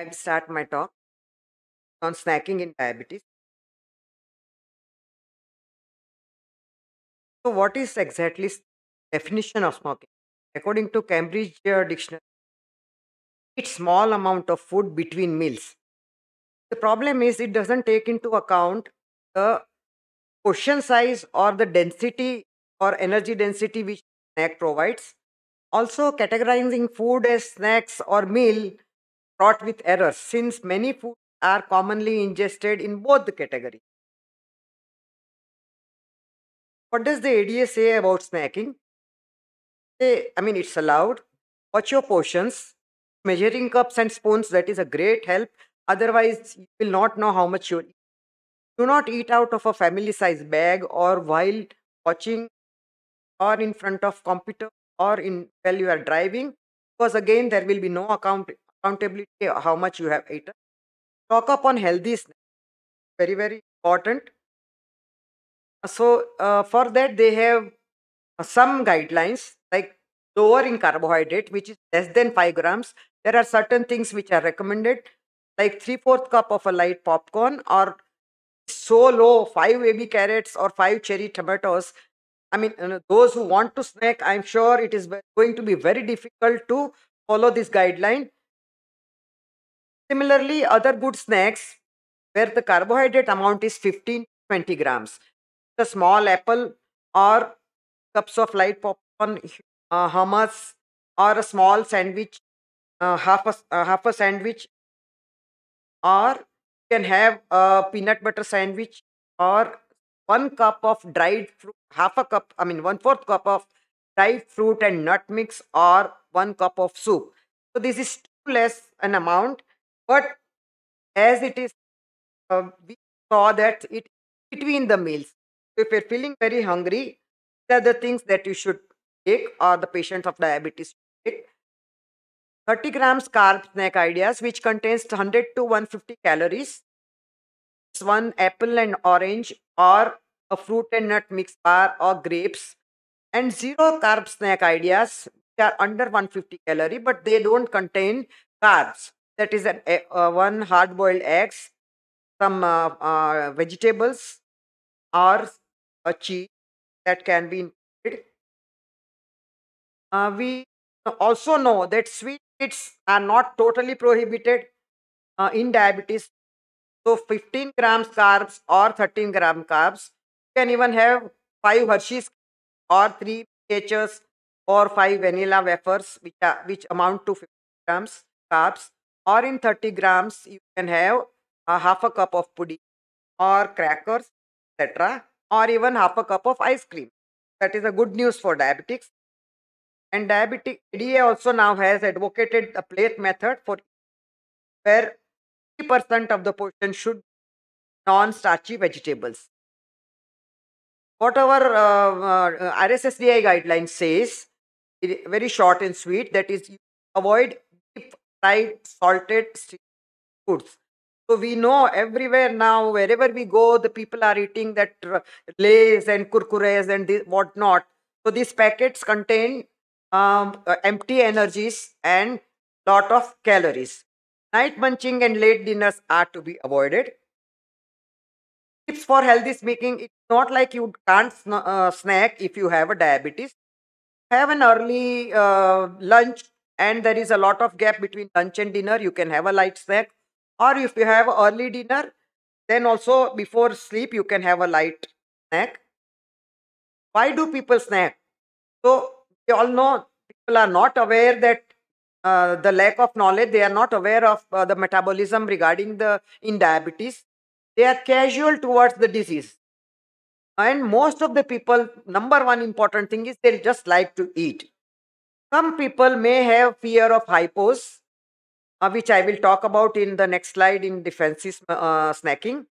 I'll start my talk on snacking in diabetes. So, what is exactly definition of smoking? According to Cambridge Dictionary, it's small amount of food between meals. The problem is it doesn't take into account the portion size or the density or energy density which snack provides. Also, categorizing food as snacks or meal fraught with errors since many foods are commonly ingested in both the categories. What does the ADA say about snacking? They, I mean, it's allowed. Watch your portions. Measuring cups and spoons, that is a great help. Otherwise, you will not know how much you eat. Do not eat out of a family size bag or while watching or in front of computer or in while you are driving because again there will be no account accountability how much you have eaten. Stock up on healthy snacks. Very, very important. So, uh, for that, they have some guidelines like lower in carbohydrate, which is less than 5 grams. There are certain things which are recommended, like three fourth cup of a light popcorn, or so low five baby carrots or five cherry tomatoes. I mean, those who want to snack, I'm sure it is going to be very difficult to follow this guideline. Similarly, other good snacks where the carbohydrate amount is 15 20 grams. The small apple or cups of light popcorn, uh, hummus, or a small sandwich, uh, half a uh, half a sandwich, or you can have a peanut butter sandwich, or one cup of dried fruit, half a cup, I mean one fourth cup of dried fruit and nut mix, or one cup of soup. So this is less an amount, but as it is, uh, we saw that it between the meals. If you're feeling very hungry, are the things that you should take, or the patients of diabetes take. 30 grams carb snack ideas, which contains 100 to 150 calories. One apple and orange, or a fruit and nut mix bar, or grapes. And zero carb snack ideas, are under 150 calorie, but they don't contain carbs. That is an e- uh, one hard boiled eggs, some uh, uh, vegetables, or a cheese that can be included. Uh, we also know that sweets are not totally prohibited uh, in diabetes. So 15 grams carbs or 13 gram carbs. You can even have five Hershey's or three Skechers or five vanilla wafers, which are which amount to 15 grams carbs. Or in 30 grams, you can have a half a cup of pudding or crackers, etc. Or even half a cup of ice cream. That is a good news for diabetics. And diabetic ADA also now has advocated a plate method for where 50% of the portion should be non-starchy vegetables. What our uh, uh, RSSDI guideline says, very short and sweet, that is avoid fried salted foods. So we know everywhere now, wherever we go, the people are eating that lays and kurkures and whatnot. So these packets contain um, uh, empty energies and lot of calories. Night munching and late dinners are to be avoided. Tips for healthy speaking: it's not like you can't sn- uh, snack if you have a diabetes. Have an early uh, lunch, and there is a lot of gap between lunch and dinner. You can have a light snack, or if you have early dinner, then also before sleep you can have a light snack. Why do people snack? So we all know people are not aware that uh, the lack of knowledge. They are not aware of uh, the metabolism regarding the in diabetes. They are casual towards the disease, and most of the people, number one important thing is they just like to eat. Some people may have fear of hypos, uh, which I will talk about in the next slide in defensive uh, snacking.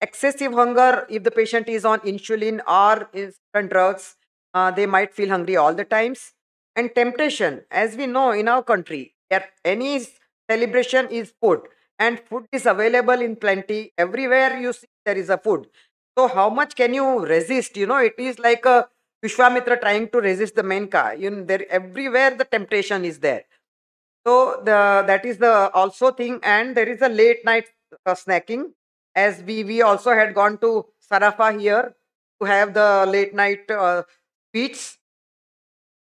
Excessive hunger, if the patient is on insulin or on drugs, uh, they might feel hungry all the times. And temptation, as we know in our country, any celebration is food, and food is available in plenty. Everywhere you see there is a food. So how much can you resist? You know, it is like a Vishwamitra trying to resist the Menka. You know, there everywhere the temptation is there So the that is the also thing, and there is a late night uh, snacking. As we we also had gone to Sarafa here to have the late night uh.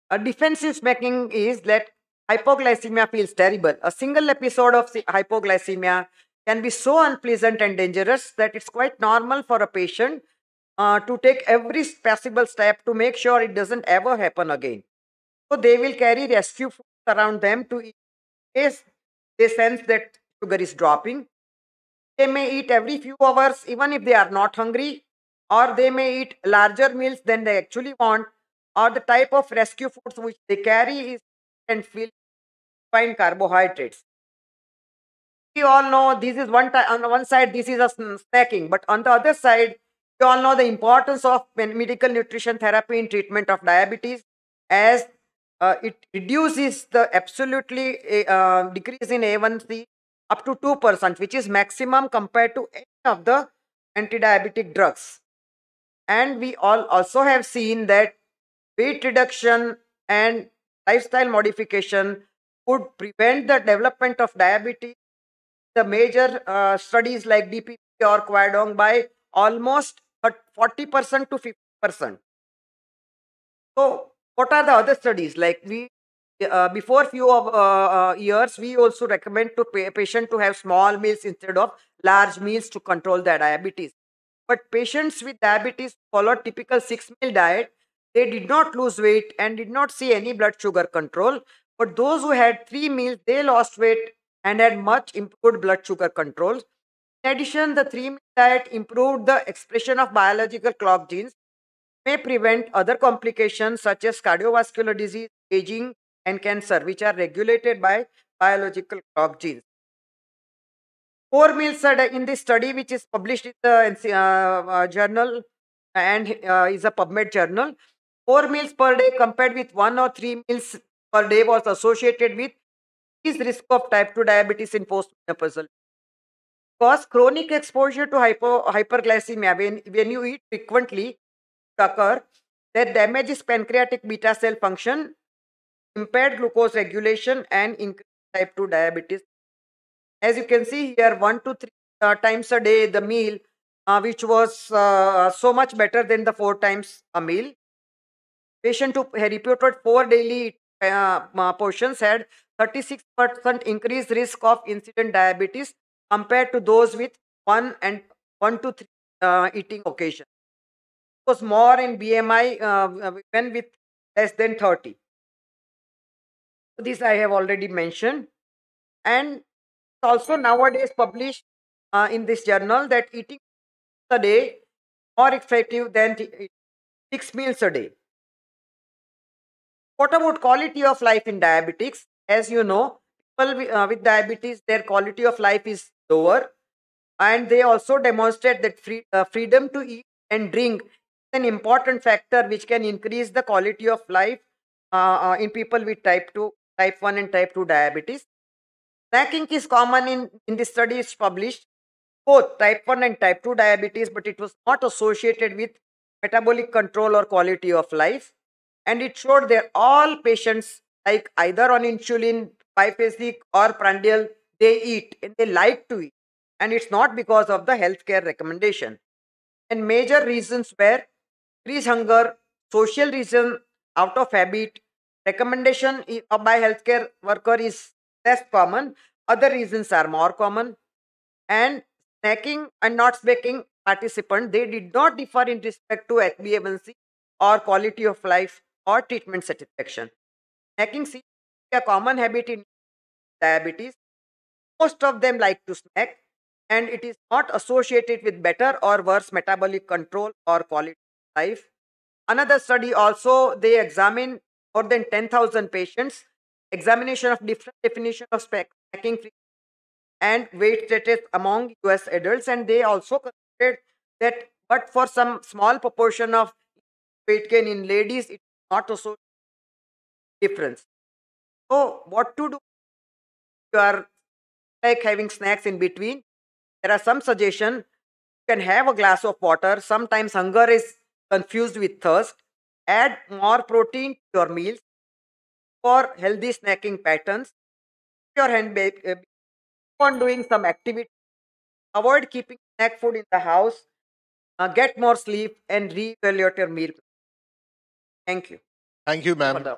A defensive snacking is that hypoglycemia feels terrible. A single episode of hypoglycemia can be so unpleasant and dangerous that it's quite normal for a patient uh, to take every possible step to make sure it doesn't ever happen again. So they will carry rescue foods around them to eat in case they sense that sugar is dropping. They may eat every few hours even if they are not hungry, or they may eat larger meals than they actually want, or the type of rescue foods which they carry is and feel fine carbohydrates. We all know this is one on one side this is a snacking, but on the other side we all know the importance of medical nutrition therapy in treatment of diabetes as uh, it reduces the absolutely uh, decrease in A1C up to 2%, which is maximum compared to any of the anti-diabetic drugs. And we all also have seen that weight reduction and lifestyle modification would prevent the development of diabetes. The major uh, studies like DPP or Da Qing by almost 40% to 50%. So, what are the other studies? Like we, uh, before few of uh, uh, years, we also recommend to pa- patient to have small meals instead of large meals to control their diabetes. But patients with diabetes followed typical six meal diet. They did not lose weight and did not see any blood sugar control. But those who had three meals, they lost weight and had much improved blood sugar control. In addition, the three diet improved the expression of biological clock genes may prevent other complications such as cardiovascular disease, aging, and cancer, which are regulated by biological clock genes. Four meals a day in this study, which is published in the uh, uh, journal and uh, is a PubMed journal. Four meals per day compared with one or three meals per day was associated with increased risk of type 2 diabetes in postmenopausal. Because chronic exposure to hypo, hyperglycemia, when, when you eat frequently, occur that damages pancreatic beta cell function, impaired glucose regulation, and increased type 2 diabetes. As you can see here, one to three uh, times a day, the meal, uh, which was uh, so much better than the four times a meal. Patient who reported four daily uh, uh, portions had 36% increased risk of incident diabetes compared to those with one and one to three uh, eating occasion was more in BMI uh, when with less than 30. This I have already mentioned. And also nowadays published uh, in this journal that eating a day more effective than six meals a day. What about quality of life in diabetics? As you know, people uh, with diabetes, their quality of life is lower, and they also demonstrate that free, uh, freedom to eat and drink is an important factor which can increase the quality of life uh, uh, in people with type 2 type 1 and type 2 diabetes. Snacking is common in in the studies published both type 1 and type 2 diabetes but it was not associated with metabolic control or quality of life. And it showed that all patients like either on insulin biphasic or prandial they eat and they like to eat and it's not because of the healthcare recommendation and major reasons were increased hunger, social reason out of habit, recommendation uh, by healthcare worker is less common. Other reasons are more common. And snacking and not snacking participant, they did not differ in respect to HbA1c or quality of life or treatment satisfaction. Snacking seems a common habit in diabetes. Most of them like to snack and it is not associated with better or worse metabolic control or quality of life. Another study also they examined more than 10,000 patients, examination of different definition of snacking and weight status among US adults and they also considered that but for some small proportion of weight gain in ladies it is not also difference. So what to do? You are like having snacks in between. There are some suggestions. You can have a glass of water. Sometimes hunger is confused with thirst. Add more protein to your meals for healthy snacking patterns. your hand back. Uh, keep on doing some activity. Avoid keeping snack food in the house. Uh, get more sleep and reevaluate your meal. Thank you Thank you, ma'am.